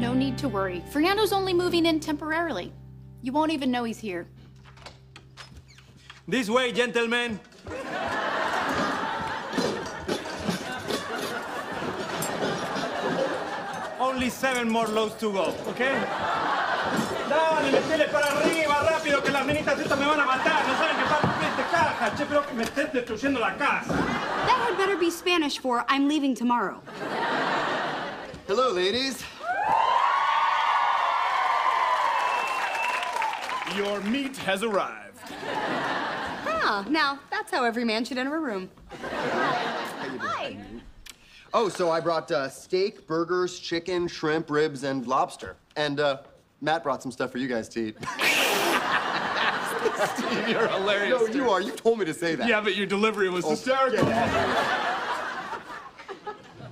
No need to worry. Fernando's only moving in temporarily. You won't even know he's here. This way, gentlemen. Only seven more loads to go, okay? Dale, metele para arriba, rápido, que las nenitas estas me van a matar. No saben que están en caja. Che, pero que me estén destruyendo la casa. That had better be Spanish for I'm leaving tomorrow. Hello, ladies. Your meat has arrived. Ah, now that's how every man should enter a room. Hi. Oh, so I brought uh, steak, burgers, chicken, shrimp, ribs, and lobster. And uh, Matt brought some stuff for you guys to eat. Steve, you're hilarious. no, you are. You told me to say that. Yeah, but your delivery was Oh, hysterical.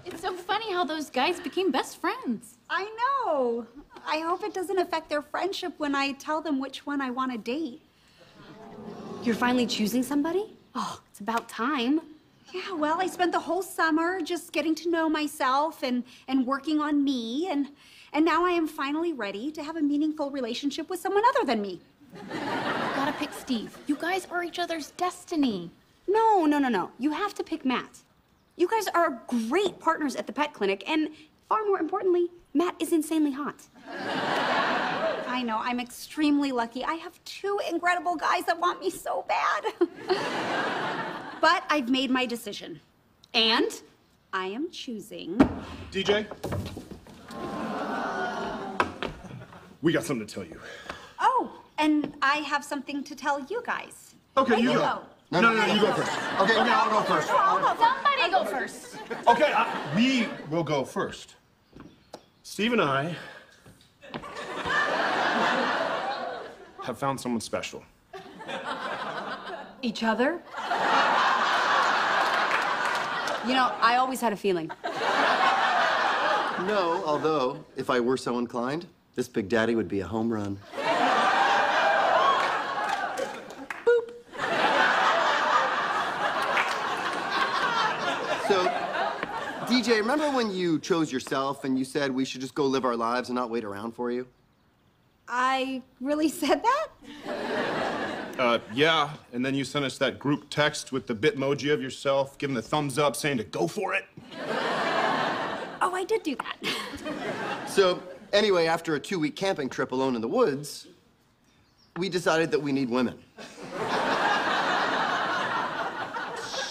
It's so funny how those guys became best friends. I know. I hope it doesn't affect their friendship when I tell them which one I want to date. You're finally choosing somebody? Oh, it's about time. Yeah, well, I spent the whole summer just getting to know myself and, and working on me, and, and now I am finally ready to have a meaningful relationship with someone other than me. You Gotta pick Steve. You guys are each other's destiny. No, no, no, no. You have to pick Matt. You guys are great partners at the pet clinic, and far more importantly, Matt is insanely hot. I know, I'm extremely lucky. I have two incredible guys that want me so bad. but I've made my decision. And I am choosing. DJ? We got something to tell you. Oh, and I have something to tell you guys. Okay, Let you me go. No, no, no, you go first. Okay, okay, I'll go first. Somebody go first. Okay, uh, we will go first. Steve and I have found someone special. Each other? You know, I always had a feeling. No, although, if I were so inclined, this Big Daddy would be a home run. Boop. So, DJ, remember when you chose yourself and you said we should just go live our lives and not wait around for you? I really said that? Uh, yeah, and then you sent us that group text with the bitmoji of yourself, giving the thumbs up, saying to go for it. Oh, I did do that. So, anyway, after a two week camping trip alone in the woods, we decided that we need women.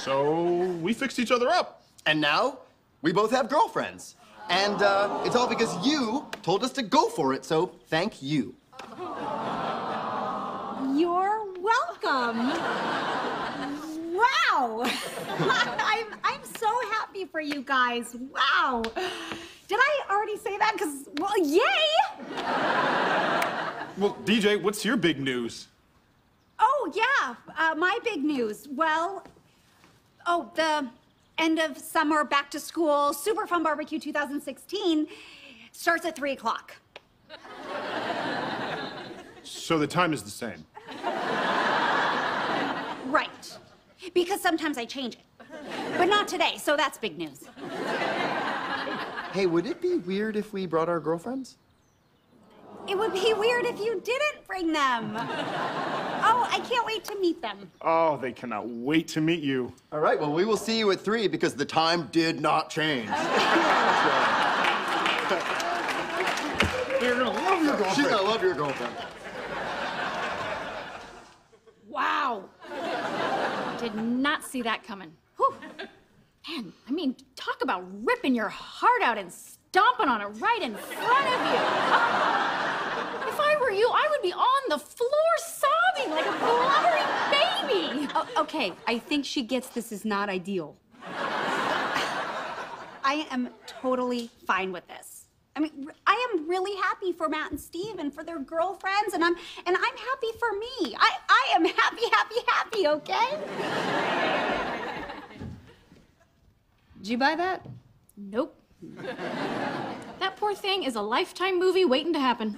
So we fixed each other up. And now we both have girlfriends. And uh, it's all because you told us to go for it, so thank you. You're welcome. Wow. I'm, I'm so happy for you guys. Wow. Did I already say that? Because, well, yay! Well, DJ, what's your big news? Oh, yeah. Uh, my big news. Well, oh, the end of summer back to school Super Fun Barbecue 2016 starts at 3 o'clock. So the time is the same. Right. Because sometimes I change it. But not today, so that's big news. Hey, would it be weird if we brought our girlfriends? It would be weird if you didn't bring them. Oh, I can't wait to meet them. Oh, they cannot wait to meet you. All right, well, we will see you at three because the time did not change. You're gonna love your girlfriend. She's gonna love your girlfriend. Wow. Did not see that coming. Whew. Man, I mean, talk about ripping your heart out and stomping on it right in front of you. I were you, I would be on the floor sobbing like a blubbering baby. Oh, okay, I think she gets this is not ideal. I am totally fine with this. I mean, I am really happy for Matt and Steve and for their girlfriends, and I'm and I'm happy for me. I I am happy, happy, happy. Okay. Did you buy that? Nope. That poor thing is a lifetime movie waiting to happen.